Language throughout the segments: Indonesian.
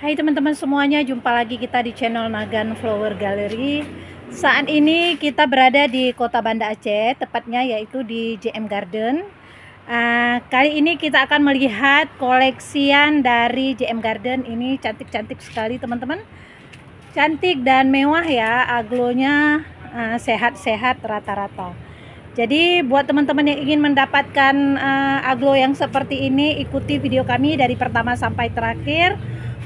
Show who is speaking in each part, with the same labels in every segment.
Speaker 1: Hai teman-teman semuanya, jumpa lagi kita di channel Nagan Flower Gallery. Saat ini kita berada di Kota Banda Aceh, tepatnya yaitu di JM Garden. Uh, kali ini kita akan melihat koleksian dari JM Garden. Ini cantik-cantik sekali teman-teman. Cantik dan mewah ya, aglonya ah, sehat-sehat rata-rata. Jadi buat teman-teman yang ingin mendapatkan uh, aglo yang seperti ini, ikuti video kami dari pertama sampai terakhir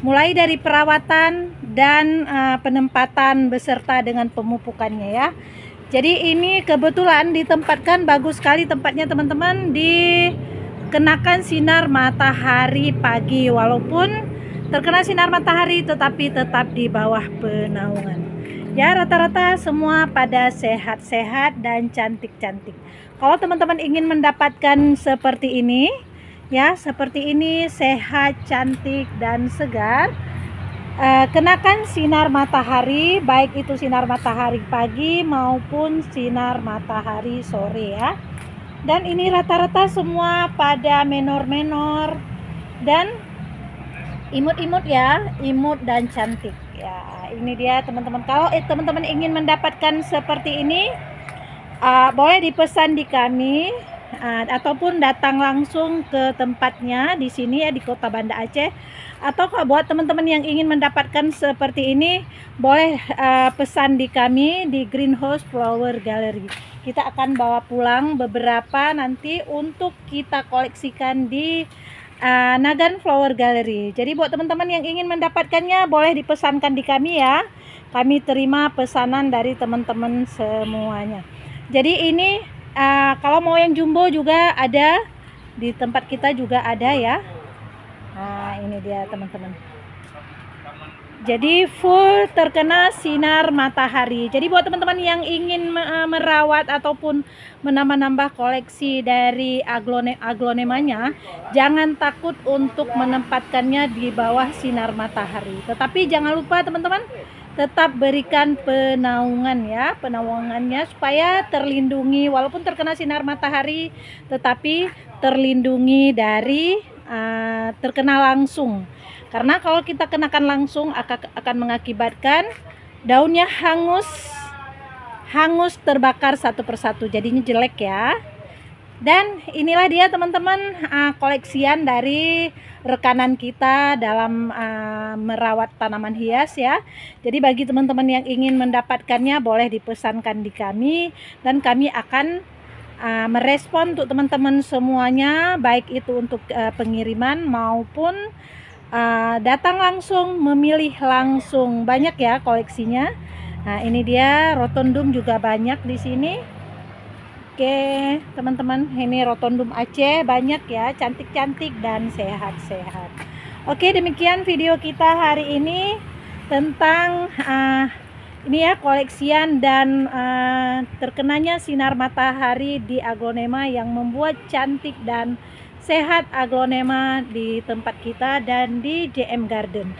Speaker 1: mulai dari perawatan dan uh, penempatan beserta dengan pemupukannya ya. Jadi ini kebetulan ditempatkan bagus sekali tempatnya teman-teman dikenakan sinar matahari pagi walaupun terkena sinar matahari tetapi tetap di bawah penaungan. Ya rata-rata semua pada sehat-sehat dan cantik-cantik. Kalau teman-teman ingin mendapatkan seperti ini, ya seperti ini sehat cantik dan segar. Uh, kenakan sinar matahari baik itu sinar matahari pagi maupun sinar matahari sore ya. Dan ini rata-rata semua pada menor-menor dan imut-imut ya imut dan cantik ya. Ini dia teman-teman. Kalau eh, teman-teman ingin mendapatkan seperti ini uh, boleh dipesan di kami ataupun datang langsung ke tempatnya di sini ya di Kota Banda Aceh. Atau buat teman-teman yang ingin mendapatkan seperti ini boleh uh, pesan di kami di Greenhouse Flower Gallery. Kita akan bawa pulang beberapa nanti untuk kita koleksikan di uh, Nagan Flower Gallery. Jadi buat teman-teman yang ingin mendapatkannya boleh dipesankan di kami ya. Kami terima pesanan dari teman-teman semuanya. Jadi ini uh, kalau mau yang jumbo juga ada. Di tempat kita juga ada ya. Nah ini dia teman-teman. Jadi full terkena sinar matahari. Jadi buat teman-teman yang ingin eh, merawat ataupun menambah-nambah koleksi dari aglone aglonemanya jangan takut untuk menempatkannya di bawah sinar matahari. Tetapi jangan lupa teman-teman tetap berikan penaungan ya penaungannya supaya terlindungi walaupun terkena sinar matahari tetapi terlindungi dari uh, terkena langsung. Karena kalau kita kenakan langsung akan, mengakibatkan daunnya hangus hangus terbakar satu persatu. Jadinya jelek ya dan inilah dia teman-teman uh, koleksian dari rekanan kita dalam uh, merawat tanaman hias ya. Jadi bagi teman-teman yang ingin mendapatkannya boleh dipesankan di kami dan kami akan uh, merespon untuk teman-teman semuanya baik itu untuk uh, pengiriman maupun uh, datang langsung memilih langsung banyak ya koleksinya. Nah, ini dia rotundum juga banyak di sini. Oke teman-teman ini rotondum Aceh banyak ya cantik-cantik dan sehat-sehat. Oke demikian video kita hari ini tentang uh, ini ya koleksian dan uh, terkenanya sinar matahari di aglonema yang membuat cantik dan sehat aglonema di tempat kita dan di JM Garden.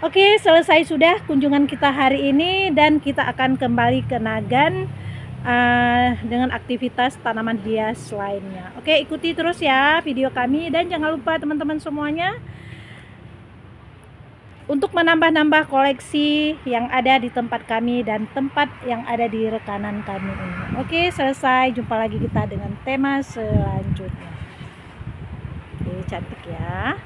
Speaker 1: Oke selesai sudah kunjungan kita hari ini dan kita akan kembali ke Nagan uh, dengan aktivitas tanaman hias lainnya. Oke, ikuti terus ya video kami dan jangan lupa teman-teman semuanya untuk menambah-nambah koleksi yang ada di tempat kami dan tempat yang ada di rekanan kami ini. Oke, selesai. Jumpa lagi kita dengan tema selanjutnya. Oke, cantik ya.